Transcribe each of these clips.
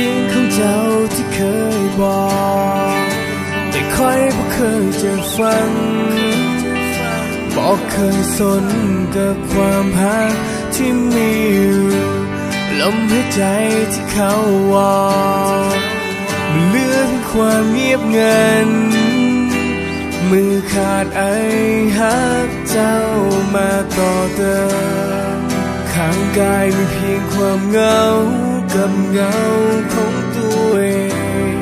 สิ่งของเจ้าที่เคยบอก แต่ค่อยบ่เคยจะฟังบอกเคยสนกับความพักที่มีอยู่ลมหายใจที่เขาวอนมันเลือเพียงความเงียบเงันมือขาดไอหักเจ้ามาต่อเติมข้างกายมีเพียงความเหงา กับเงาของตัวเอง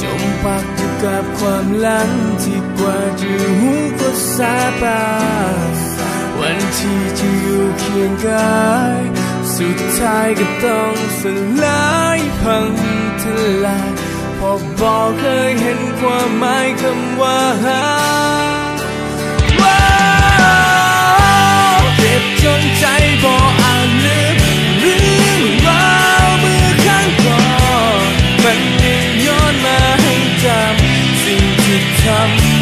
จมปักอยู่กับความหลังที่กว่าจะหูก็สาบานวันที่จะอยู่เคียงกายสุดท้ายก็ต้องสลายพังทลายเพอบอกเคยเห็นความหมายคำว่าหาว้าวเจ็บจนใจ ง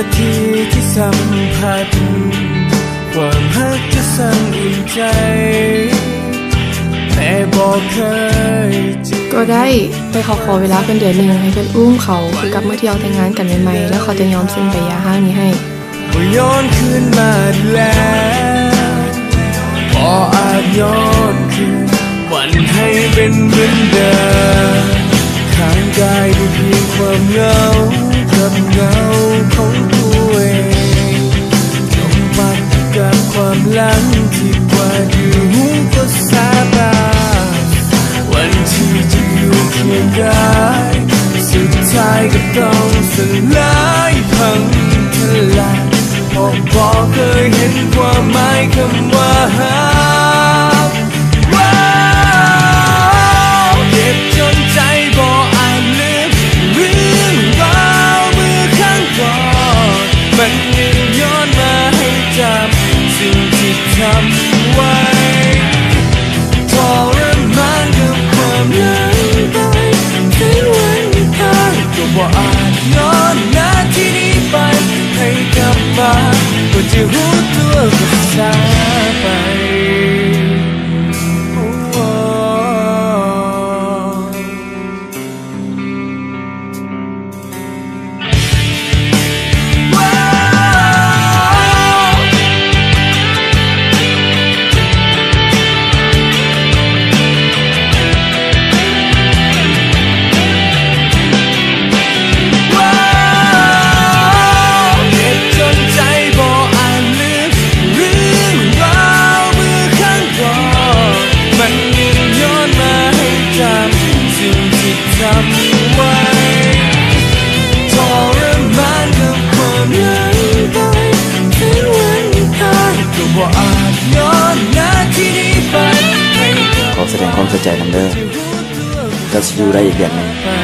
นาทีที่สัมผัส ความฮักจะสั่งอุ่นใจ แต่บอกเคยจริงก็ได้แต่เขาขอเวลาเป็นเดือนหนึ่งให้เป็นอุ้มเขาคือกับเมื่อที่เราแต่งงานกันใหม่ๆแล้วเขาจะยอมเซ็นใบหย่าห้างนี้ให้ว่าย้อนคืนมาแล้วพออาจย้อนคืนวันให้เป็นเหมือนเดิมข้างกายด้วยเพียงความเหงากับเงา ความหลังที่กว่าอยู่หูก็สบานวันที่จะอยู่เคียงกายสุดท้ายก็ต้องสลายพังทลายพอบอกเคยเห็นความหมายคำว่า นี้ไป